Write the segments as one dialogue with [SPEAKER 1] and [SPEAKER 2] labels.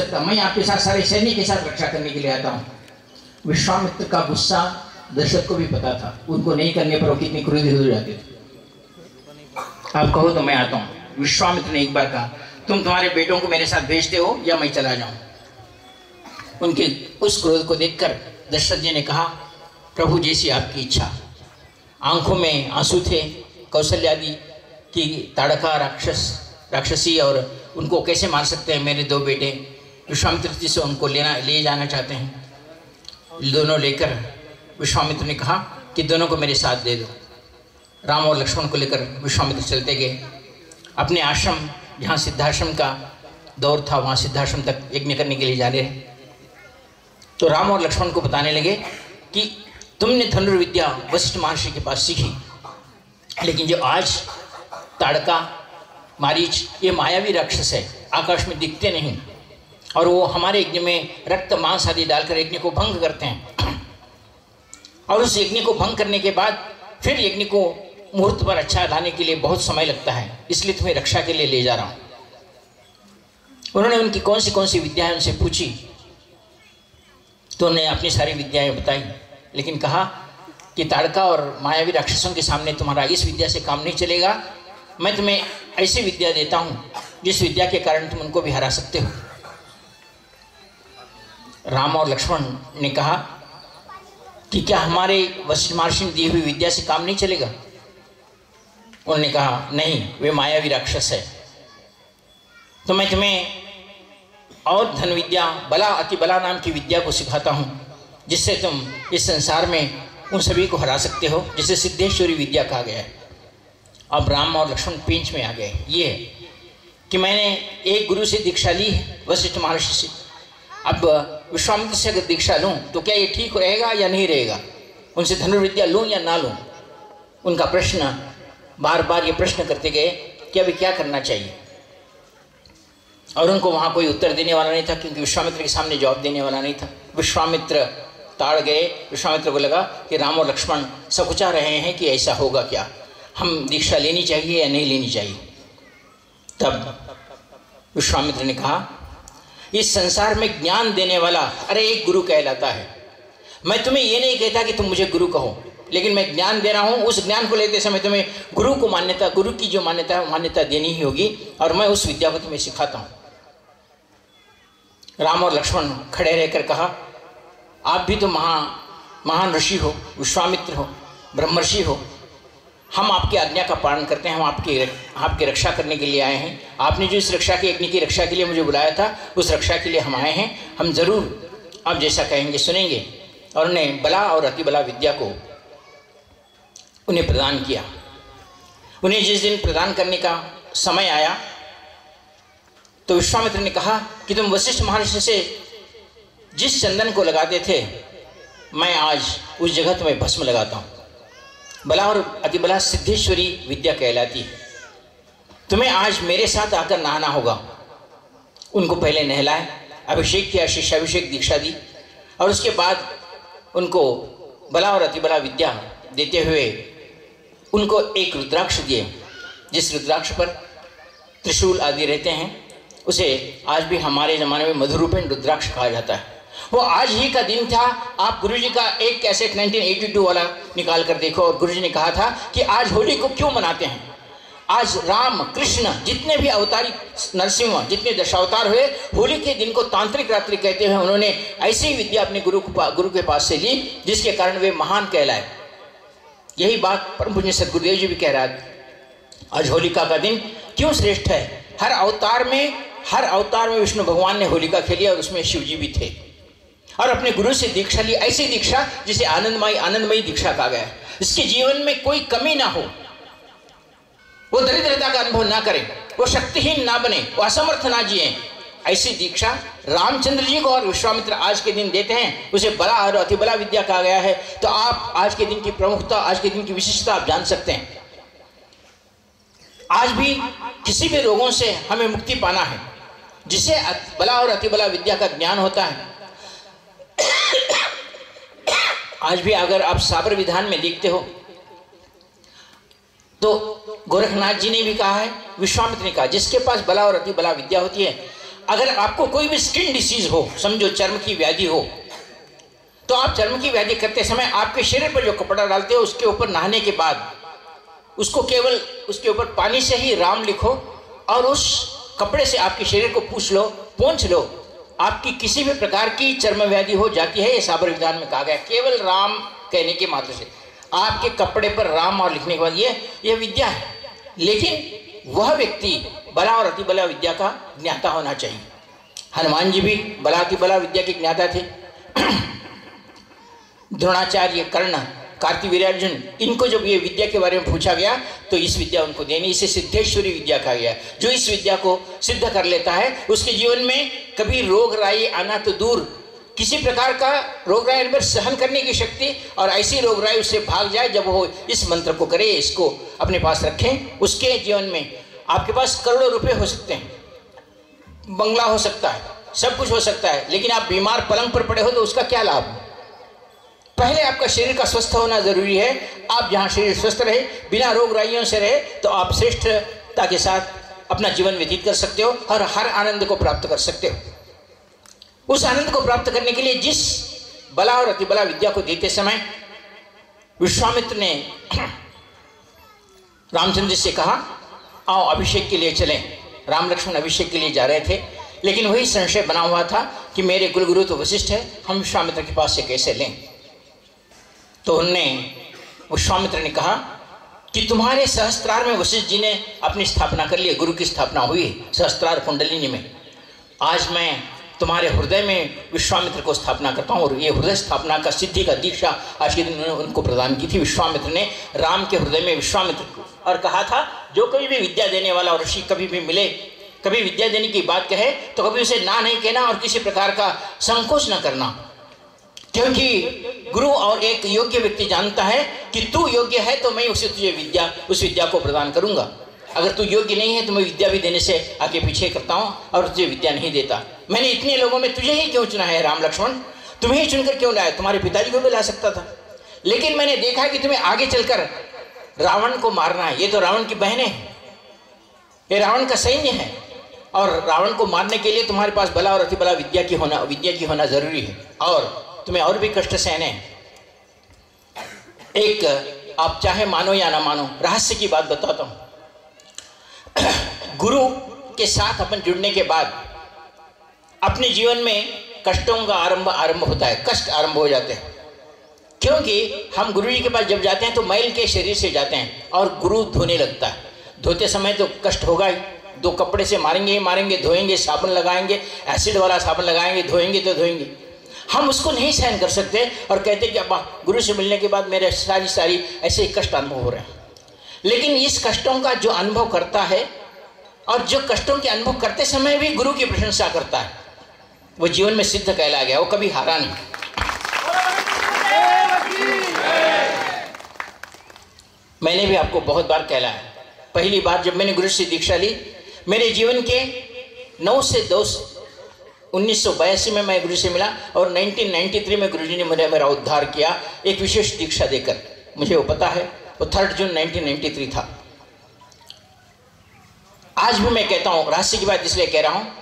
[SPEAKER 1] सकता मैं आपके साथ सारे सैनिक के साथ रक्षा करने के लिए आता हूँ। विश्वामित्र का गुस्सा दशरथ को भी पता था। उनको नहीं करने पर वो कितनी क्रोधित हो जाते थे। आप कहो तो मैं आता हूँ। विश्वामित्र ने एक बार कहा, तुम तुम्हारे बेटों को मेरे साथ भेजते हो या मैं चला जाऊँ? उनके उस क्रोध को देखकर दशरथ जी ने कहा, प्रभु जैसी आपकी इच्छा। आँखों में आँसू थे, कौशल्यादि की ताड़का राक्षस, राक्षसी और उनको कैसे मार सकते हैं मेरे दो बेटे? विश्वामित्र जी से उनको लेना, ले जाना चाहते हैं। दोनों लेकर विश्वामित्र ने कहा कि दोनों को मेरे साथ दे दो। राम और लक्ष्मण को लेकर विश्वामित्र चलते गए। अपने आश्रम, जहाँ सिद्धाश्रम का दौर था, वहाँ सिद्धाश्रम तक यज्ञ करने के लिए जा रहे तो राम और लक्ष्मण को बताने लगे कि तुमने धनुर्विद्या वशिष्ठ महर्षि के पास सीखी, लेकिन जो आज ताड़का, मारीच, ये मायावी राक्षस है, आकाश में दिखते नहीं। और वो हमारे यज्ञ में रक्त, मांस आदि डालकर यज्ञ को भंग करते हैं। और उस यज्ञ को भंग करने के बाद फिर यज्ञ को मुहूर्त पर अच्छा लाने के लिए बहुत समय लगता है। इसलिए तुम्हें रक्षा के लिए ले जा रहा हूँ। उन्होंने उनकी कौन सी कौन सी विद्याएँ उनसे पूछी? तो उन्होंने अपनी सारी विद्याएँ बताई, लेकिन कहा कि ताड़का और मायावी राक्षसों के सामने तुम्हारा इस विद्या से काम नहीं चलेगा। मैं तुम्हें ऐसी विद्या देता हूँ, जिस विद्या के कारण तुम उनको भी हरा सकते हो। राम और लक्ष्मण ने कहा कि क्या हमारे वशिष्ठ महर्षि ने दी हुई विद्या से काम नहीं चलेगा? उन्होंने कहा, नहीं, वे मायावी राक्षस है। तो मैं तुम्हें और धन विद्या, बला, अति बला नाम की विद्या को सिखाता हूँ, जिससे तुम इस संसार में उन सभी को हरा सकते हो, जिसे सिद्धेश्वरी विद्या कहा गया है। अब राम और लक्ष्मण पेंच में आ गए। ये कि मैंने एक गुरु से दीक्षा ली है, वशिष्ठ महर्षि से। अब विश्वामित्र से अगर दीक्षा लूँ तो क्या ये ठीक रहेगा या नहीं रहेगा? उनसे धनुर्विद्या लूँ या ना लूँ? उनका प्रश्न बार बार ये प्रश्न करते गए कि अभी क्या करना चाहिए? और उनको वहाँ कोई उत्तर देने वाला नहीं था, क्योंकि विश्वामित्र के सामने जवाब देने वाला नहीं था। विश्वामित्र ताड़ गए। विश्वामित्र को लगा कि राम और लक्ष्मण सकुचा रहे हैं कि ऐसा होगा क्या? हम दीक्षा लेनी चाहिए या नहीं लेनी चाहिए? तब विश्वामित्र ने कहा इस संसार में ज्ञान देने वाला, अरे, एक गुरु कहलाता है। मैं तुम्हें ये नहीं कहता कि तुम मुझे गुरु कहो, लेकिन मैं ज्ञान दे रहा हूँ। उस ज्ञान को लेते समय तुम्हें गुरु को मान्यता, गुरु की जो मान्यता है, मान्यता देनी ही होगी, और मैं उस विद्या को तुम्हें सिखाता हूँ। राम और लक्ष्मण खड़े रहकर कहा, आप भी तो महा, महान ऋषि हो, विश्वामित्र हो, ब्रह्मर्षि हो हम आपकी आज्ञा का पालन करते हैं, हम आपकी आपकी रक्षा करने के लिए आए हैं। आपने जो इस रक्षा की अग्नि की रक्षा के लिए मुझे बुलाया था, उस रक्षा के लिए हम आए हैं। हम ज़रूर आप जैसा कहेंगे सुनेंगे। और उन्हें बला और अतिबला विद्या को उन्हें प्रदान किया। उन्हें जिस दिन प्रदान करने का समय आया तो विश्वामित्र ने कहा कि तुम वशिष्ठ महर्षि से जिस चंदन को लगाते थे, मैं आज उस जगह तुम्हें भस्म लगाता हूँ। बला और अतिबला सिद्धेश्वरी विद्या कहलाती है। तुम्हें आज मेरे साथ आकर नहाना होगा। उनको पहले नहलाए, अभिषेक किया, शिष्याभिषेक, दीक्षा दी, और उसके बाद उनको बला और अतिबला विद्या देते हुए उनको एक रुद्राक्ष दिए। जिस रुद्राक्ष पर त्रिशूल आदि रहते हैं, उसे आज भी हमारे ज़माने में मधुरूपेण रुद्राक्ष कहा जाता है। वो आज ही का दिन था, आप गुरुजी का एक कैसेट 1982 वाला निकाल कर देखो, और गुरुजी ने कहा था कि आज होली को क्यों मनाते हैं? आज राम, कृष्ण जितने भी अवतारी, नरसिंह, जितने दशावतार हुए, होली के दिन को तांत्रिक रात्रि कहते हुए उन्होंने ऐसी विद्या अपने गुरु गुरु के पास से ली, जिसके कारण वे महान कहलाए। यही बात परम पुण्य सदगुरुदेव जी भी कह रहा है। आज होलिका का दिन क्यों श्रेष्ठ है? हर अवतार में, हर अवतार में विष्णु भगवान ने होलिका खेली और उसमें शिव जी भी थे। और अपने गुरु से दीक्षा ली, ऐसी दीक्षा जिसे आनंदमय, आनंदमयी दीक्षा कहा गया इसके जीवन में कोई कमी ना हो। वो दरिद्रता का अनुभव ना करे। वो शक्तिहीन ना बने। वो असमर्थ ना जिए। ऐसी दीक्षा रामचंद्र जी को और विश्वामित्र आज के दिन देते हैं। उसे बड़ा और अति बड़ा विद्या कहा गया है। तो आप आज के दिन की प्रमुखता, आज के दिन की विशिष्टता आप जान सकते हैं। आज भी किसी भी रोगों से हमें मुक्ति पाना है। जिसे बला और अति बला विद्या का ज्ञान होता है। आज भी अगर आप साबर विधान में देखते हो तो गोरखनाथ जी ने भी कहा है, विश्वामित्र ने कहा, जिसके पास बला और अति बला विद्या होती है, अगर आपको कोई भी स्किन डिसीज हो, समझो चर्म की व्याधि हो तो आप चर्म की व्याधि करते समय आपके शरीर पर जो कपड़ा डालते हो, उसके ऊपर नहाने के बाद, उसको केवल, उसके ऊपर पानी से ही राम लिखो और उस कपड़े से आपके शरीर को पूछ लो पहुँच लो आपकी किसी भी प्रकार की चर्म व्याधि हो जाती है, ये साबर विधान में कहा गया। केवल राम कहने के मात्र से। आपके कपड़े पर राम और लिखने के बाद ये ये विद्या है। लेकिन वह व्यक्ति बला और अति बला विद्या का ज्ञाता होना चाहिए। हनुमान जी भी बला अति बला विद्या के ज्ञाता थे। द्रोणाचार्य कर्ण कार्तिवीर अर्जुन इनको जब ये विद्या के बारे में पूछा गया तो इस विद्या उनको देनी, इसे सिद्धेश्वरी विद्या कहा गया। जो इस विद्या को सिद्ध कर लेता है, उसके जीवन में कभी रोग राई आना तो दूर। किसी प्रकार का रोग राय पर सहन करने की शक्ति, और ऐसी रोग राय उससे भाग जाए, जब वो इस मंत्र को करे, इसको अपने पास रखें, उसके जीवन में आपके पास करोड़ों रुपए हो सकते हैं। बंगला हो सकता है, सब कुछ हो सकता है, लेकिन आप बीमार पलंग पर पड़े हो तो उसका क्या लाभ? पहले आपका शरीर का स्वस्थ होना ज़रूरी है। आप जहाँ शरीर स्वस्थ रहे, बिना रोग राइयों से रहे तो आप श्रेष्ठता के साथ अपना जीवन व्यतीत कर सकते हो और हर आनंद को प्राप्त कर सकते हो। उस आनंद को प्राप्त करने के लिए जिस बला और अतिबला विद्या को देते समय विश्वामित्र ने रामचंद्र से कहा, आओ अभिषेक के लिए चलें। राम लक्ष्मण अभिषेक के लिए जा रहे थे, लेकिन वही संशय बना हुआ था कि मेरे कुलगुरु तो वशिष्ठ है, हम विश्वामित्र के पास से कैसे लें? तो उनने विश्वामित्र ने कहा कि तुम्हारे सहस्त्रार में वशिष्ठ जी ने अपनी स्थापना कर ली, गुरु की स्थापना हुई सहस्त्रार कुंडलिनी में। आज मैं तुम्हारे हृदय में विश्वामित्र को स्थापना करता हूँ और ये हृदय स्थापना का सिद्धि का दीक्षा आज के दिन उन्होंने उनको प्रदान की थी। विश्वामित्र ने राम के हृदय में विश्वामित्र को और कहा था, जो कभी भी विद्या देने वाला ऋषि कभी भी मिले, कभी विद्या देने की बात कहे तो कभी उसे ना नहीं कहना और किसी प्रकार का संकोच न करना। क्योंकि गुरु और एक योग्य व्यक्ति जानता है कि तू योग्य है तो मैं उसे तुझे विद्या, उस विद्या को प्रदान करूँगा। अगर तू योग्य नहीं है तो मैं विद्या भी देने से आगे पीछे करता हूँ और तुझे विद्या नहीं देता। मैंने इतने लोगों में तुझे ही क्यों चुना है राम लक्ष्मण? तुम्हें ही चुनकर क्यों लाया? तुम्हारे पिताजी को भी ला सकता था। लेकिन मैंने देखा कि तुम्हें आगे चलकर रावण को मारना है। ये तो रावण की बहनें हैं। ये रावण का सैन्य है। और रावण को मारने के लिए तुम्हारे पास बला और अति बला विद्या की होना, विद्या की होना ज़रूरी है। और तुम्हें और भी कष्ट सहने एक, आप चाहे मानो या ना मानो, रहस्य की बात बताता हूँ। गुरु के साथ अपन जुड़ने के बाद अपने जीवन में कष्टों का आरंभ आरंभ होता है, कष्ट आरंभ हो जाते हैं। क्योंकि हम गुरु जी के पास जब जाते हैं तो मैल के शरीर से जाते हैं और गुरु धोने लगता है। धोते समय तो कष्ट होगा ही। दो कपड़े से मारेंगे ही मारेंगे, धोएँगे, साबुन लगाएँगे एसिड वाला साबुन लगाएँगे, धोएँगे तो धोएँगे। हम उसको नहीं सहन कर सकते और कहते कि अब्बा, गुरु से मिलने के बाद मेरे सारी सारी ऐसे कष्ट अनुभव हो रहे हैं। लेकिन इस कष्टों का जो अनुभव करता है और जो कष्टों के अनुभव करते समय भी गुरु की प्रशंसा करता है, वो जीवन में सिद्ध कहला गया, वो कभी हारा नहीं। मैंने भी आपको बहुत बार कहला है। पहली बार जब मैंने गुरु से दीक्षा ली, मेरे जीवन के नौ से दस उन्नीस सौ बयासी में मैं गुरु से मिला और 1993 में गुरु जी ने मुझे मेरा उद्धार किया, एक विशेष दीक्षा देकर। मुझे वो पता है, वो थर्ड जून 1993 था। आज भी मैं कहता हूँ रहस्य की बात इसलिए कह रहा हूँ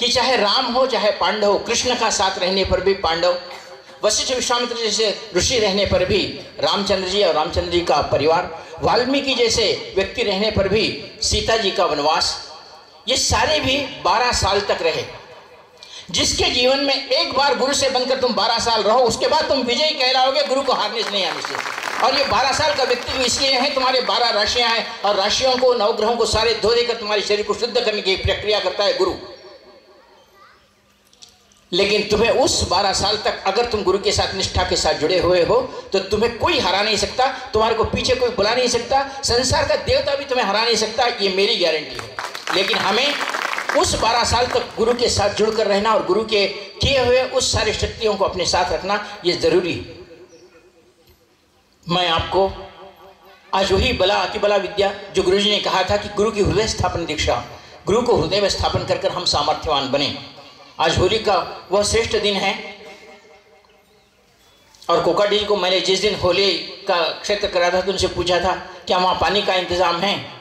[SPEAKER 1] कि चाहे राम हो, चाहे पांडव हो, कृष्ण का साथ रहने पर भी पांडव, वशिष्ठ विश्वामित्र जैसे ऋषि रहने पर भी रामचंद्र जी और रामचंद्र जी का परिवार, वाल्मीकि जैसे व्यक्ति रहने पर भी सीता जी का वनवास, ये सारे भी 12 साल तक रहे। जिसके जीवन में एक बार गुरु से बनकर तुम 12 साल रहो, उसके बाद तुम विजय कहलाओगे, गुरु को हारने से नहीं आने से। और ये 12 साल का व्यक्ति इसलिए है, तुम्हारे 12 राशियाँ हैं, और राशियों को, नवग्रहों को सारे धो देकर तुम्हारे शरीर को शुद्ध करने की प्रक्रिया करता है गुरु। लेकिन तुम्हें उस 12 साल तक अगर तुम गुरु के साथ, निष्ठा के साथ जुड़े हुए हो तो तुम्हें कोई हरा नहीं सकता, तुम्हारे को पीछे कोई बुला नहीं सकता, संसार का देवता भी तुम्हें हरा नहीं सकता, ये मेरी गारंटी है। लेकिन हमें उस 12 साल तक गुरु के साथ जुड़कर रहना और गुरु के किए हुए उस सारी शक्तियों को अपने साथ रखना यह ज़रूरी है। मैं आपको आज वही बला, अति बला विद्या जो गुरु जी ने कहा था कि गुरु की हृदय स्थापन दीक्षा, गुरु को हृदय में स्थापन कर हम सामर्थ्यवान बने। आज होली का वह श्रेष्ठ दिन है और कोकाडी को मैंने जिस दिन होली का क्षेत्र करा था तो उनसे पूछा था, क्या वहाँ पानी का इंतज़ाम है?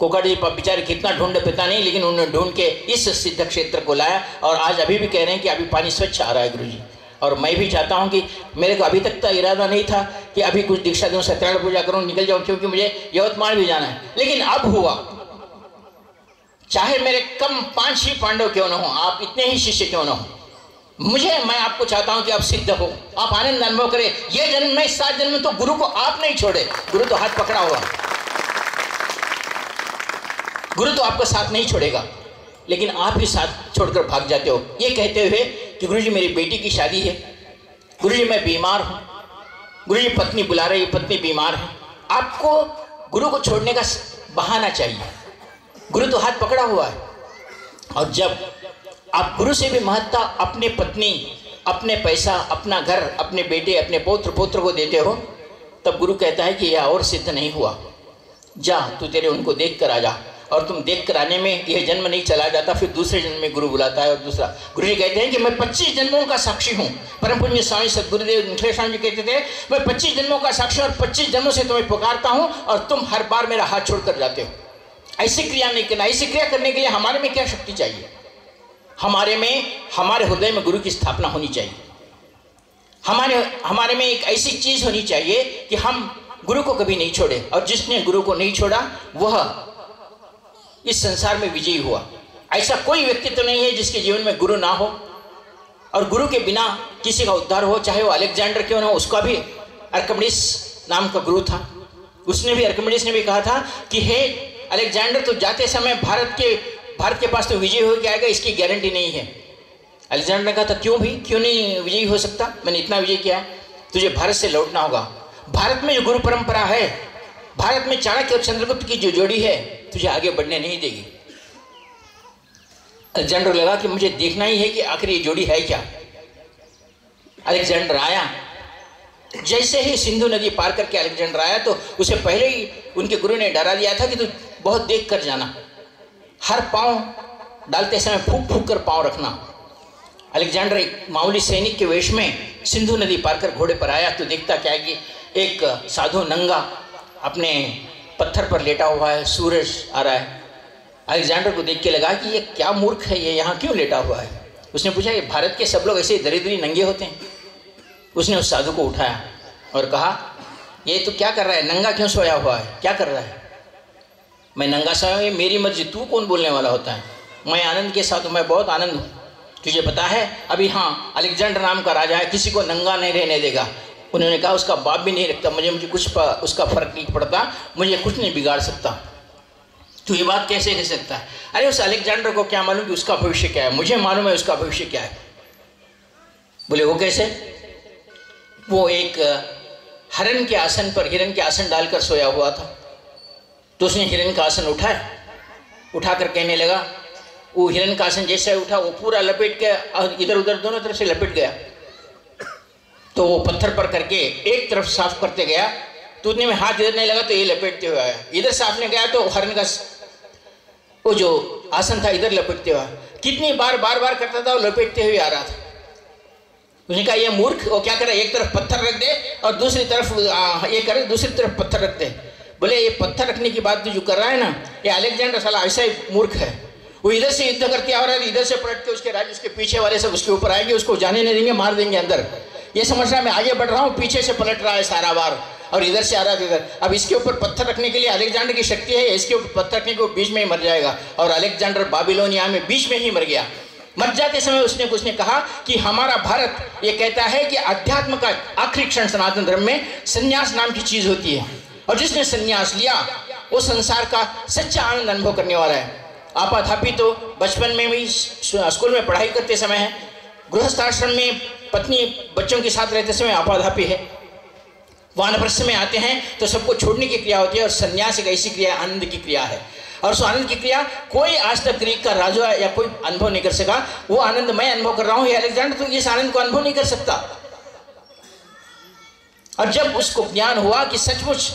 [SPEAKER 1] कोकाडी बेचारे कितना ढूंढ पता नहीं, लेकिन उन्होंने ढूंढ के इस सिद्ध क्षेत्र को लाया और आज अभी भी कह रहे हैं कि अभी पानी स्वच्छ आ रहा है गुरु जी और मैं भी चाहता हूँ कि मेरे को अभी तक का इरादा नहीं था कि अभी कुछ दीक्षा दूँ सत्यनारायण पूजा करूँ, निकल जाऊँ, क्योंकि मुझे यवतमाल भी जाना है। लेकिन अब हुआ। चाहे मेरे कम पाँच ही पांडव क्यों ना हो, आप इतने ही शिष्य क्यों ना हो। मुझे, मैं आपको चाहता हूँ कि आप सिद्ध हो। आप आनंद अनुभव करें। ये जन्म, में सात जन्म तो गुरु को आप नहीं छोड़े। गुरु तो हाथ पकड़ा हुआ गुरु तो आपका साथ नहीं छोड़ेगा, लेकिन आप ही साथ छोड़कर भाग जाते हो। ये कहते हुए कि गुरु जी, मेरी बेटी की शादी है। गुरु जी, मैं बीमार हूँ। गुरु जी, पत्नी बुला रही है, पत्नी बीमार है। आपको गुरु को छोड़ने का बहाना चाहिए। गुरु तो हाथ पकड़ा हुआ है। और जब आप गुरु से भी महत्ता अपने पत्नी, अपने पैसा, अपना घर, अपने बेटे, अपने पौत्र, पुत्र को देते हो, तब गुरु कहता है कि यह और सिद्ध नहीं हुआ। जा, तू तेरे उनको देख कर आ जा। और तुम देख कर आने में यह जन्म नहीं चला जाता, फिर दूसरे जन्म में गुरु बुलाता है और दूसरा, गुरु जी कहते हैं कि मैं 25 जन्मों का साक्षी हूँ। परम पुण्य स्वामी सदगुरुदेव निखिलेश स्वामी जी कहते थे, मैं 25 जन्मों का साक्षी और 25 जन्मों से तुम्हें पुकारता हूँ और तुम हर बार मेरा हाथ छोड़कर जाते हो। ऐसी क्रिया नहीं करना, ऐसी क्रिया करने के लिए हमारे में क्या शक्ति चाहिए? हमारे में, हमारे हृदय में गुरु की स्थापना होनी चाहिए। हमारे हमारे में एक ऐसी चीज़ होनी चाहिए कि हम गुरु को कभी नहीं छोड़े और जिसने गुरु को नहीं छोड़ा, वह इस संसार में विजयी हुआ। ऐसा कोई व्यक्ति तो नहीं है जिसके जीवन में गुरु ना हो। और गुरु के बिना किसी का उद्धार हो, चाहे वो अलेक्जेंडर क्यों ना हो, उसका भी अर्कमिडिस नाम का गुरु था। उसने भी अर्कमिडिस ने भी कहा था कि, हे अलेक्जेंडर तो जाते समय भारत के भारत के पास तो विजय हो आएगा, इसकी गारंटी नहीं है। अलेक्जेंडर ने कहा था क्यों भी? क्यों नहीं विजयी हो सकता? मैंने इतना विजय किया है। तुझे भारत से लौटना होगा। भारत में जो गुरु परंपरा है भारत में चाणक्य और चंद्रगुप्त की जो जोड़ी है, तुझे आगे बढ़ने नहीं देगी। अलेक्जेंडर लगा कि मुझे देखना ही है कि आखिर ये जोड़ी है क्या। अलेक्जेंडर आया। जैसे ही सिंधु नदी पार करके अलेक्जेंडर आया तो उसे पहले ही उनके गुरु ने डरा दिया था कि तू बहुत देख कर जाना। हर पाँव डालते समय फूक फूक कर पाँव रखना। अलेक्जेंडर एक मामूली सैनिक के वेश में सिंधु नदी पार कर घोड़े पर आया। तो देखता क्या कि एक साधु नंगा अपने पत्थर पर लेटा हुआ है, सूरज आ रहा है। अलेक्जेंडर को देख के लगा कि ये क्या मूर्ख है, ये यहाँ क्यों लेटा हुआ है? उसने पूछा, ये भारत के सब लोग ऐसे ही दरिद्री नंगे होते हैं? उसने उस साधु को उठाया और कहा, ये तो क्या कर रहा है? नंगा क्यों सोया हुआ है? क्या कर रहा है? मैं नंगा सोया हूँ मेरी मर्ज़ी। तू कौन बोलने वाला होता है? मैं आनंद के साथ मैं बहुत आनंद हूँ। तुझे पता है, अभी हाँ अलेक्जेंडर नाम का राजा है, किसी को नंगा नहीं रहने देगा। उन्होंने कहा, उसका बाप भी नहीं रखता, मुझे मुझे कुछ उसका फ़र्क नहीं पड़ता, मुझे कुछ नहीं बिगाड़ सकता। तो ये बात कैसे कह सकता है? अरे, उस अलेक्जेंडर को क्या मालूम कि उसका भविष्य क्या है? मुझे मालूम है उसका भविष्य क्या है। बोले, वो कैसे? वो एक हरण के आसन पर, हिरण के आसन डालकर सोया हुआ था। तो उसने हिरण का आसन उठाया, उठाकर कहने लगा, वो हिरण का आसन जैसे उठा, वो पूरा लपेट के इधर उधर दोनों तरफ़ से लपेट गया। तो वो पत्थर पर करके एक तरफ़ साफ़ करते गया तो उतने में हाथ इधर नहीं लगा तो ये लपेटते हुए आया। इधर साफने गया तो हरण का वो जो आसन था इधर लपेटते हुआ कितनी बार बार बार करता था वो लपेटते हुए आ रहा था। उसने कहा, ये मूर्ख, वो क्या करे एक तरफ़ पत्थर रख दे और दूसरी तरफ़ ये करे, दूसरी तरफ़ पत्थर रख दे। बोले, ये पत्थर रखने की बात जो कर रहा है ना, ये अलेक्जेंडर साला ऐसा ही मूर्ख है। वो इधर से युद्ध करके आ रहा है, इधर से पलट के उसके राज्य उसके पीछे वाले सब उसके ऊपर आएँगे, उसको जाने नहीं देंगे, मार देंगे अंदर। ये समझ रहा मैं आगे बढ़ रहा हूँ, पीछे से पलट रहा है सारा बार और इधर से आ रहा है, इधर। अब इसके ऊपर पत्थर रखने के लिए अलेक्जेंडर की शक्ति है, इसके ऊपर पत्थर रखने को बीच में ही मर जाएगा। और अलेक्जेंडर बाबिलोनिया में बीच में ही मर गया। मर जाते समय उसने उसने कहा कि हमारा भारत, ये कहता है कि अध्यात्म का आखिरी क्षण सनातन धर्म में संन्यास नाम की चीज़ होती है। और जिसने संन्यास लिया, वो संसार का सच्चा आनंद अनुभव करने वाला है। आपाधापी तो बचपन में भी स्कूल में पढ़ाई करते समय है, गृहस्थाश्रम में पत्नी बच्चों के साथ रहते समय आपाधापी है। वानप्रस्थ में आते हैं तो सबको छोड़ने की क्रिया होती है और संन्यास एक ऐसी क्रिया, आनंद की क्रिया है। और उस आनंद की क्रिया कोई आज तक ग्रीक का राजा या कोई अनुभव नहीं कर सका। वो आनंद मैं अनुभव कर रहा हूँ अलेक्जेंडर तो इस आनंद को अनुभव नहीं कर सकता। और जब उसको ज्ञान हुआ कि सचमुच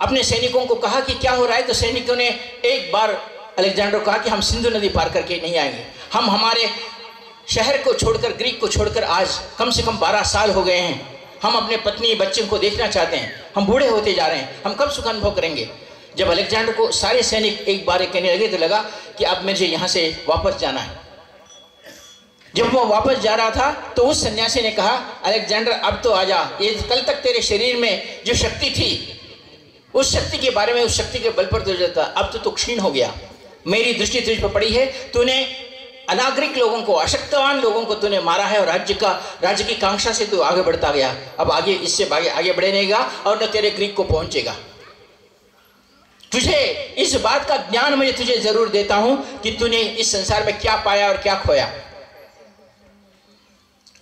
[SPEAKER 1] अपने सैनिकों को कहा कि क्या हो रहा है तो सैनिकों ने एक बार अलेक्जेंडर को कहा कि हम सिंधु नदी पार करके नहीं आएँगे। हम हमारे शहर को छोड़कर, ग्रीक को छोड़कर आज कम से कम बारह साल हो गए हैं। हम अपने पत्नी बच्चे को देखना चाहते हैं। हम बूढ़े होते जा रहे हैं। हम कब सुख अनुभव करेंगे? जब अलेक्जेंडर को सारे सैनिक एक बार कहने लगे तो लगा कि अब मुझे यहाँ से वापस जाना है। जब वो वापस जा रहा था तो उस सन्यासी ने कहा, अलेक्जेंडर, अब तो आजा। ये कल तक तेरे शरीर में जो शक्ति थी, उस शक्ति के बारे में, उस शक्ति के बल पर तो जाता अब तो तू तो क्षीण हो गया। मेरी दृष्टि तुझ पर पड़ी है। तूने अनागरिक लोगों को, अशक्तवान लोगों को तूने मारा है और राज्य का, राज्य की कांक्षा से तू आगे बढ़ता गया। अब आगे, इससे आगे आगे बढ़ेगा और न तेरे ग्रीक को पहुंचेगा। तुझे, इस बात का ज्ञान मुझे तुझे ज़रूर देता हूँ कि तूने इस संसार में क्या पाया और क्या खोया।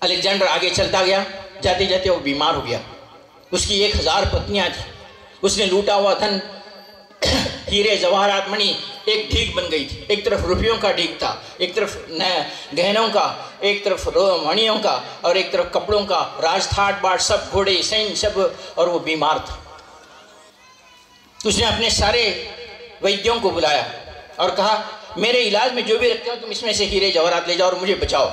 [SPEAKER 1] अलेक्जेंडर आगे चलता गया जाते जाते वो बीमार हो गया। उसकी एक हज़ार पत्नियाँ थी। उसने लूटा हुआ धन हीरे जवाहरात मणि एक ढीक बन गई थी। एक तरफ़ रुपयों का ढीक था, एक तरफ़ गहनों का, एक तरफ़ मणियों का, और एक तरफ़ कपड़ों का राजथाट बाट सब घोड़े सैन सब, और वो बीमार था। उसने अपने सारे वैद्यों को बुलाया और कहा, मेरे इलाज में जो भी रखते हो, तुम इसमें से हीरे जवाहरात ले जाओ और मुझे बचाओ।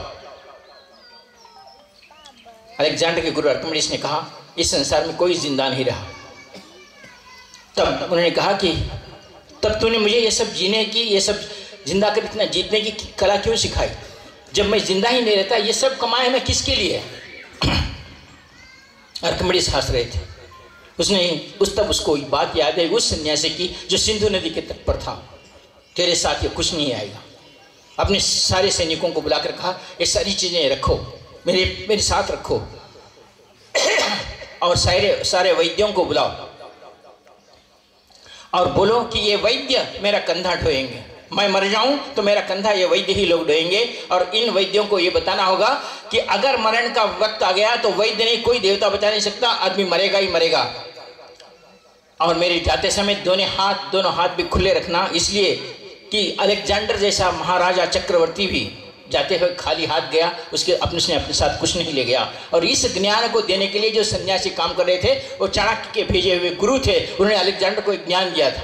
[SPEAKER 1] अलेक्जेंडर के गुरु अर्कमिडिस ने कहा, इस संसार में कोई ज़िंदा नहीं रहा। तब उन्होंने कहा कि तब तूने मुझे ये सब जीने की, ये सब ज़िंदा कर इतना जीतने की कला क्यों सिखाई? जब मैं ज़िंदा ही नहीं रहता, ये सब कमाए मैं किसके लिए? अर्कमिडिस हंस रहे थे। उसने उस तब उसको बात याद है, उस सन्यासी की, जो सिंधु नदी के तट पर था। तेरे साथ ये कुछ नहीं आएगा। अपने सारे सैनिकों को बुलाकर कहा, ये सारी चीज़ें रखो, मेरे मेरे साथ रखो। और सारे सारे वैद्यों को बुलाओ। और बोलो कि ये वैद्य मेरा कंधा ढोएँगे। मैं मर जाऊँ तो मेरा कंधा ये वैद्य ही लोग ढोएँगे। और इन वैद्यों को ये बताना होगा कि अगर मरण का वक्त आ गया तो वैद्य नहीं कोई देवता बचा नहीं सकता, आदमी मरेगा ही मरेगा। और मेरे जाते समय दोनों हाथ दोनों हाथ भी खुले रखना, इसलिए कि अलेक्जेंडर जैसा महाराजा चक्रवर्ती भी जाते हुए खाली हाथ गया, उसके अपने से अपने साथ कुछ नहीं ले गया। और इस ज्ञान को देने के लिए जो सन्यासी काम कर रहे थे, वो चाणक्य के भेजे हुए गुरु थे। उन्होंने अलेक्जेंडर को एक ज्ञान दिया था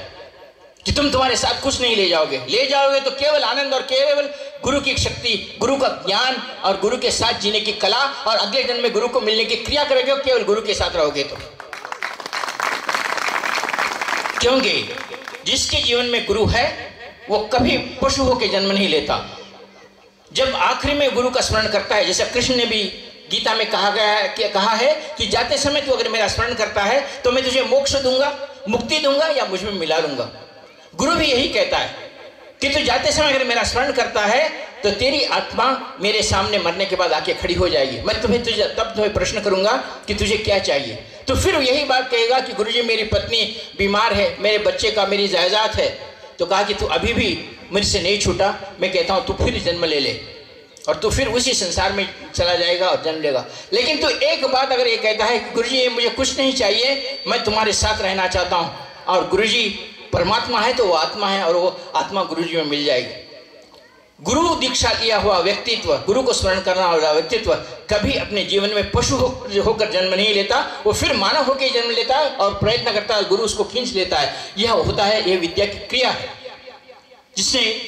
[SPEAKER 1] कि तुम तुम्हारे साथ कुछ नहीं ले जाओगे। ले जाओगे तो केवल आनंद और केवल गुरु की शक्ति, गुरु का ज्ञान और गुरु के साथ जीने की कला और अगले जन्म में गुरु को मिलने की क्रिया करोगे केवल गुरु के साथ रहोगे तो क्योंकि जिसके जीवन में गुरु है, वो कभी पशु होकर जन्म नहीं लेता। जब आखिरी में गुरु का स्मरण करता है, जैसे कृष्ण ने भी गीता में कहा गया है कि कहा है कि जाते समय तू अगर मेरा स्मरण करता है तो मैं तुझे मोक्ष दूँगा, मुक्ति दूँगा या मुझमें मिला लूँगा। गुरु भी यही कहता है कि तू जाते समय अगर मेरा स्मरण करता है तो तेरी आत्मा मेरे सामने मरने के बाद आके खड़ी हो जाएगी। मैं तुम्हें तुझे तब तुम्हें प्रश्न करूँगा कि तुझे क्या चाहिए। तो फिर यही बात कहेगा कि गुरुजी, मेरी पत्नी बीमार है, मेरे बच्चे का मेरी जायदाद है। तो कहा कि तू अभी भी मुझसे नहीं छूटा, मैं कहता हूँ तू फिर जन्म ले ले। और तू फिर उसी संसार में चला जाएगा और जन्म लेगा। लेकिन तू एक बात अगर ये कहता है गुरु जी मुझे कुछ नहीं चाहिए, मैं तुम्हारे साथ रहना चाहता हूँ। और गुरु जी परमात्मा है तो वो आत्मा है और वो आत्मा गुरु जी में मिल जाएगी। गुरु दीक्षा लिया हुआ व्यक्तित्व गुरु को स्मरण करना वाला व्यक्तित्व, कभी अपने जीवन में पशु होकर जन्म नहीं लेता, वो फिर मानव होकर जन्म लेता है और प्रयत्न करता है, गुरु उसको खींच लेता है। यह होता है, यह विद्या की क्रिया है, जिसने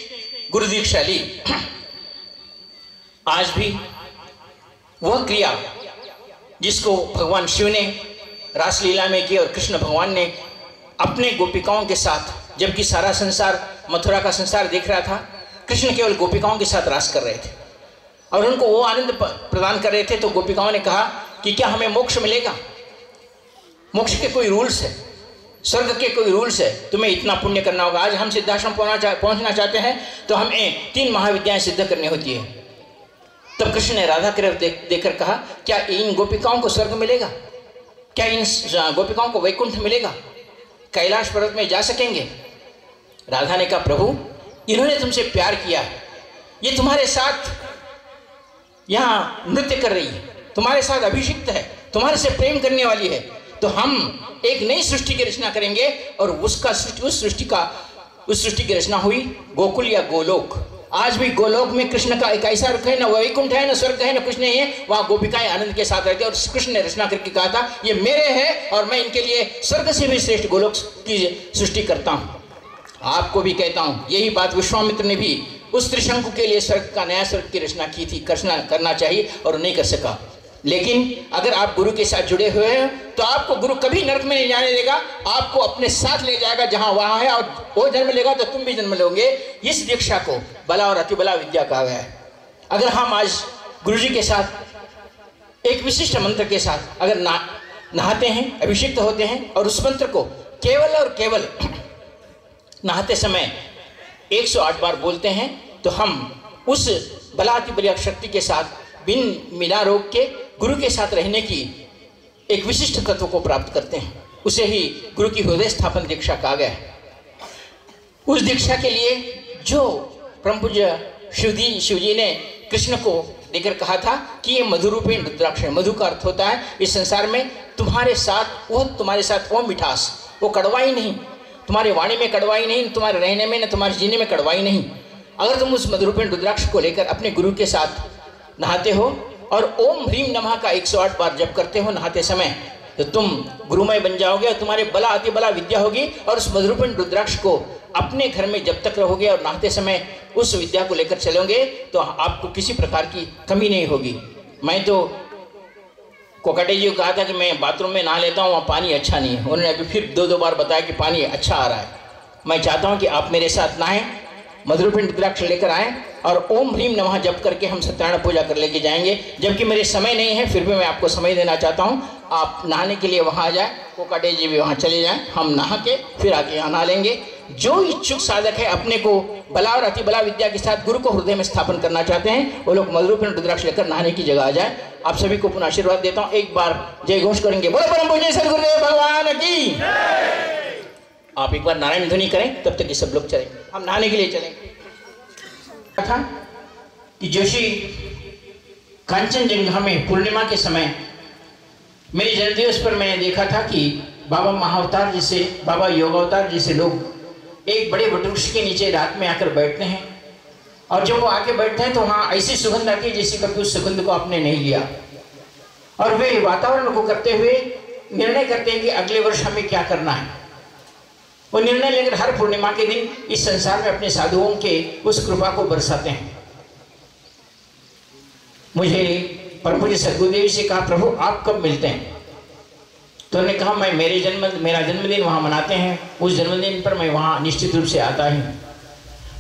[SPEAKER 1] गुरु दीक्षा ली। आज भी वह क्रिया, जिसको भगवान शिव ने रासलीला में की और कृष्ण भगवान ने अपने गोपिकाओं के साथ, जबकि सारा संसार मथुरा का संसार देख रहा था कृष्ण केवल गोपिकाओं के साथ रास कर रहे थे। और उनको वो आनंद प्रदान कर रहे थे तो गोपिकाओं ने कहा कि क्या हमें मोक्ष मिलेगा? मोक्ष के कोई रूल्स है? स्वर्ग के कोई रूल्स है? तुम्हें इतना पुण्य करना होगा। आज हम सिद्धाश्रम पहुँचना चाहते हैं तो हमें तीन महाविद्याएँ सिद्ध करनी होती है। तब कृष्ण ने राधा की देखकर कहा, क्या इन गोपिकाओं को स्वर्ग मिलेगा? क्या इन गोपिकाओं को वैकुंठ मिलेगा? कैलाश पर्वत में जा सकेंगे? राधा ने कहा, प्रभु इन्होंने तुमसे प्यार किया ये तुम्हारे साथ यहाँ नृत्य कर रही है। तुम्हारे साथ अभिषिक्त है। तुम्हारे से प्रेम करने वाली है। तो हम एक नई सृष्टि की रचना करेंगे और उसका सृष्टि उस सृष्टि का उस सृष्टि की रचना हुई गोकुल या गोलोक। आज भी गोलोक में कृष्ण का एक ऐसा अर्थ है, ना वैकुंठ है, ना स्वर्ग है, ना कुछ नहीं है। वहाँ गोपिकाएँ आनंद के साथ रहते और कृष्ण ने रचना करके कहा था, ये मेरे है और मैं इनके लिए स्वर्ग से भी श्रेष्ठ गोलोक की सृष्टि करता हूँ। आपको भी कहता हूँ, यही बात विश्वामित्र ने भी उस त्रिशंकु के लिए स्वर्ग का नया स्वर्ग की रचना की थी करना करना चाहिए और नहीं कर सका। लेकिन अगर आप गुरु के साथ जुड़े हुए हैं तो आपको गुरु कभी नरक में नहीं जाने देगा, आपको अपने साथ ले जाएगा जहाँ वहाँ है और वो जन्म लेगा तो तुम भी जन्म लोगे। इस दीक्षा को बला और अतिबला विद्या कहा गया है। अगर हम आज गुरु जी के साथ, एक विशिष्ट मंत्र के साथ अगर ना, नहाते हैं, अभिषिक्त होते हैं और उस मंत्र को केवल और केवल नहाते समय 108 बार बोलते हैं तो हम उस बलाति बलिया शक्ति के साथ, बिन मिला रोग के, गुरु के साथ रहने की एक विशिष्ट तत्व को प्राप्त करते हैं। उसे ही गुरु की हृदय स्थापन दीक्षा कहा गया है। उस दीक्षा के लिए जो परम पूज्य शिवजी शिवजी ने कृष्ण को लेकर कहा था कि ये मधुरूपेण रुद्राक्ष मधु का अर्थ होता है, इस संसार में तुम्हारे साथ वो, तुम्हारे साथ वो मिठास, वो कड़वाई नहीं तुम्हारे वाणी में कड़वाई नहीं, तुम्हारे रहने में, न तुम्हारे जीने में कड़वाई नहीं। अगर तुम उस मधुरूपेण रुद्राक्ष को लेकर अपने गुरु के साथ नहाते हो और ओम ह्रीम नमः का 108 बार जप करते हो नहाते समय तो तुम गुरुमय बन जाओगे और तुम्हारे बला अति बला विद्या होगी और उस मधुरूपेण रुद्राक्ष को अपने घर में जब तक रहोगे और नहाते समय उस विद्या को लेकर चलोगे तो आपको किसी प्रकार की कमी नहीं होगी। मैं तो कोकटे जी को कहा था कि मैं बाथरूम में नहा लेता हूँ, वहाँ पानी अच्छा नहीं है। उन्होंने अभी फिर दो दो बार बताया कि पानी अच्छा आ रहा है। मैं चाहता हूँ कि आप मेरे साथ नहाएँ, मधुरपिंड रुद्राक्ष लेकर आएँ और ओम ह्रीम नमः जप करके हम सत्यनारायण पूजा कर लेके जाएँगे। जबकि मेरे समय नहीं है, फिर भी मैं आपको समय देना चाहता हूँ। आप नहाने के लिए वहाँ आ जाए कोकाटे जी भी वहाँ चले जाएँ, हम नहा के फिर आके यहाँ नहा लेंगे। जो इच्छुक साधक है, अपने को बला और अति बला विद्या के साथ गुरु को हृदय में स्थापन करना चाहते हैं, वो लोग मधुरूपिण रुद्राक्ष लेकर नहाने की जगह आ जाए। आप सभी को पुनः आशीर्वाद देता हूँ। एक बार जय घोष करेंगे। बोलो परम पूज्य सदगुरुदेव भगवान की। आप एक बार नारायण ध्वनि करें, तब तक ये सब लोग चलेंगे। हम नहाने के लिए चलेंगे। था कि जोशी कांचनजंगा में पूर्णिमा के समय मेरे जन्मदिवस पर मैंने देखा था कि बाबा महावतार जैसे बाबा योगावतार जैसे लोग एक बड़े वटवृक्ष के नीचे रात में आकर बैठते हैं। और जब वो आके बैठते हैं तो वहाँ ऐसी सुगंध आती है जैसे कभी उस सुगंध को आपने नहीं लिया। और वे वातावरण को करते हुए निर्णय करते हैं कि अगले वर्ष हमें क्या करना है। वो निर्णय लेकर हर पूर्णिमा के दिन इस संसार में अपने साधुओं के उस कृपा को बरसाते हैं। मुझे प्रभु जी सदगुरुदेव से कहा, प्रभु, आप कब मिलते हैं? तो उन्होंने कहा, मैं मेरे जन्म, मेरा जन्मदिन वहाँ मनाते हैं। उस जन्मदिन पर मैं वहाँ निश्चित रूप से आता हूँ।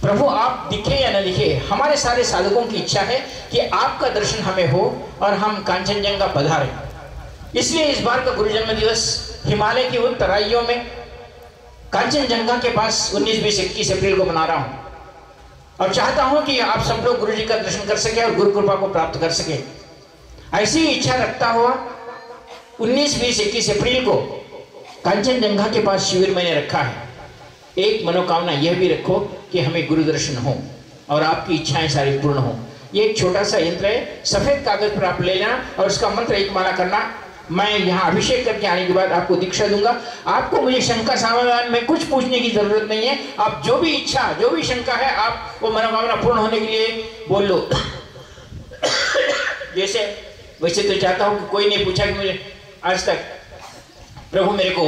[SPEAKER 1] प्रभु, आप दिखे या न दिखे, हमारे सारे साधकों की इच्छा है कि आपका दर्शन हमें हो और हम कांचनजंगा पधारें। इसलिए इस बार का गुरु जन्म दिवस हिमालय की उन तराइयों में कांचनजंगा के पास 19 बीस, इक्कीस अप्रैल को मना रहा हूँ। और चाहता हूँ कि आप सब लोग गुरु जी का दर्शन कर सके और गुरु कृपा को प्राप्त कर सके। ऐसी इच्छा रखता हुआ 19 बीस, इक्कीस अप्रैल को कांचनजंगा के पास शिविर मैंने रखा है। एक मनोकामना यह भी रखो कि हमें गुरु दर्शन हो और आपकी इच्छाएँ सारी पूर्ण हो। ये एक छोटा सा यंत्र है, सफ़ेद कागज़ पर आप ले लेना और उसका मंत्र एक माला करना। मैं यहाँ अभिषेक करके आने के बाद आपको दीक्षा दूँगा। आपको मुझे शंका समाधान में कुछ पूछने की ज़रूरत नहीं है। आप जो भी इच्छा, जो भी शंका है, आप वो मनोकामना पूर्ण होने के लिए बोल। लो जैसे वैसे तो चाहता हूँ कि कोई नहीं पूछा कि मुझे आज तक प्रभु मेरे को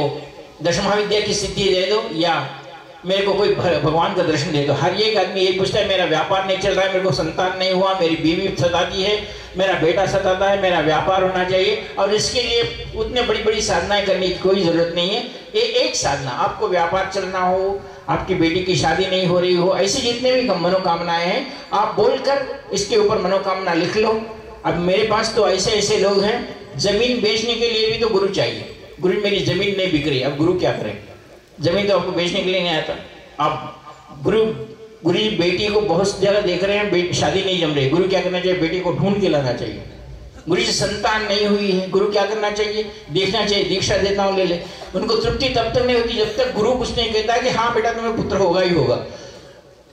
[SPEAKER 1] दशमा विद्या की सिद्धि दे दो या मेरे को कोई भगवान का दर्शन दे दो हर एक आदमी ये पूछता है, मेरा व्यापार नहीं चल रहा है, मेरे को संतान नहीं हुआ, मेरी बीवी सताती है, मेरा बेटा सताता है, मेरा व्यापार होना चाहिए। और इसके लिए उतने बड़ी बड़ी साधनाएँ करने की कोई ज़रूरत नहीं है। ये एक साधना, आपको व्यापार चलना हो, आपकी बेटी की शादी नहीं हो रही हो, ऐसी जितने भी मनोकामनाएँ हैं, आप बोलकर इसके ऊपर मनोकामना लिख लो। अब मेरे पास तो ऐसे ऐसे लोग हैं, ज़मीन बेचने के लिए भी तो गुरु चाहिए। गुरु मेरी ज़मीन नहीं बिक रही, अब गुरु क्या करें? ज़मीन तो आपको बेचने के लिए नहीं आता। आप गुरु गुरु बेटी को बहुत ज़्यादा देख रहे हैं शादी नहीं जम रही। गुरु क्या करना चाहिए? बेटी को ढूंढ के लाना चाहिए। गुरु जी संतान नहीं हुई है। गुरु क्या करना चाहिए? देखना चाहिए, दीक्षा देता हूँ, ले ले। उनको तृप्ति तब तक नहीं होती जब तक गुरु कुछ नहीं कहता कि हाँ बेटा तुम्हें पुत्र होगा ही होगा।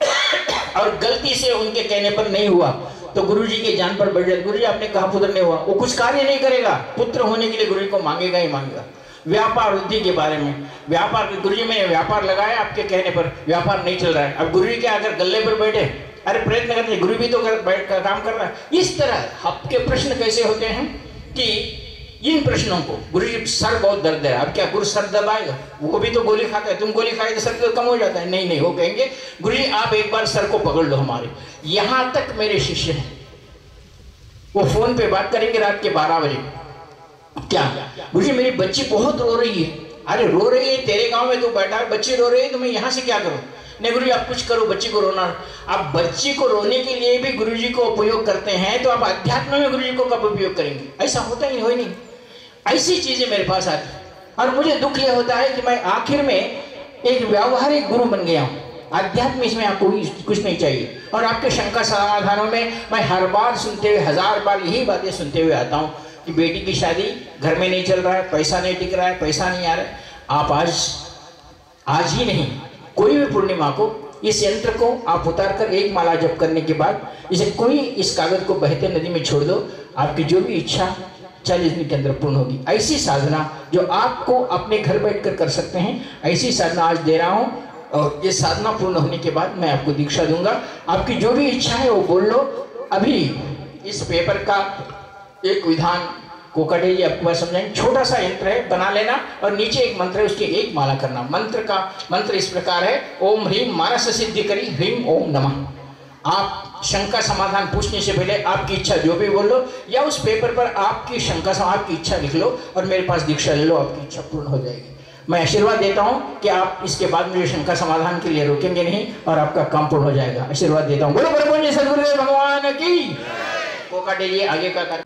[SPEAKER 1] और गलती से उनके कहने पर नहीं हुआ तो गुरु जी के जान पर बढ़ जाए। गुरु जी, आपने कहा पुत्र नहीं हुआ। वो कुछ कार्य नहीं करेगा। पुत्र होने के लिए गुरु जी को मांगेगा ही मांगेगा। व्यापार वृद्धि के बारे में। व्यापार गुरु जी मैंने व्यापार लगाया आपके कहने पर व्यापार नहीं चल रहा है। अब गुरु जी अगर गले पर बैठे? अरे प्रयत्न करते गुरु भी तो कर, कर काम कर रहा है। इस तरह आपके प्रश्न कैसे होते हैं कि इन प्रश्नों को? गुरु जी सर बहुत दर्द है। अब क्या गुरु सर दबाएगा वो भी तो गोली खाता है। तुम गोली खाए तो सर तो कम हो जाता है। नहीं नहीं वो कहेंगे गुरु जी आप एक बार सर को पकड़ लो हमारे। यहाँ तक मेरे शिष्य हैं। वो फ़ोन पे बात करेंगे रात के बारह बजे। क्या? जी मेरी बच्ची बहुत रो रही है। अरे रो रही है, तेरे गाँव में तो बैठा है, बच्ची रो रही है तो मैं यहाँ से क्या करूँ? नहीं गुरु आप कुछ करो, बच्ची को रोना। आप बच्ची को रोने के लिए भी गुरु जी को उपयोग करते हैं तो आप अध्यात्म में गुरु जी को कब उपयोग करेंगे? ऐसा होता ही हो ही नहीं। ऐसी चीज़ें मेरे पास आती और मुझे दुख यह होता है कि मैं आखिर में एक व्यावहारिक गुरु बन गया हूँ। अध्यात्म इसमें आपको कुछ नहीं चाहिए। और आपके शंका समाधानों में मैं हर बार सुनते हुए, हज़ार बार यही बातें सुनते हुए आता हूँ। कि बेटी की शादी घर में नहीं चल रहा है, पैसा नहीं टिक रहा है, पैसा नहीं आ रहा है। आप आज आज ही नहीं, कोई भी पूर्णिमा को इस यंत्र को आप उतार कर एक माला जप करने के बाद इसे कोई इस कागज़ को बहते नदी में छोड़ दो। आपकी जो भी इच्छा, चालीस दिन के अंदर पूर्ण होगी। ऐसी साधना जो आपको अपने घर बैठकर कर सकते हैं, ऐसी साधना आज दे रहा हूँ और ये साधना पूर्ण होने के बाद मैं आपको दीक्षा दूँगा। आपकी जो भी इच्छा है वो बोल लो। अभी इस पेपर का एक विधान को कटेली आपको समझाएँगे छोटा सा यंत्र है बना लेना और नीचे एक मंत्र है उसकी एक माला करना मंत्र का मंत्र इस प्रकार है ओम ह्रीम मानस सिद्धि करी ह्रीम ओम नमः आप शंका समाधान पूछने से पहले आपकी इच्छा जो भी बोल लो या उस पेपर पर आपकी शंका आपकी इच्छा लिख लो और मेरे पास दीक्षा ले लो आपकी इच्छा पूर्ण हो जाएगी मैं आशीर्वाद देता हूँ कि आप इसके बाद मुझे शंका समाधान के लिए रोकेंगे नहीं और आपका काम पूर्ण हो जाएगा आशीर्वाद देता हूँ बोलो बोलो बोलिए सदगुरुदेव भगवान की को काटे आगे का कर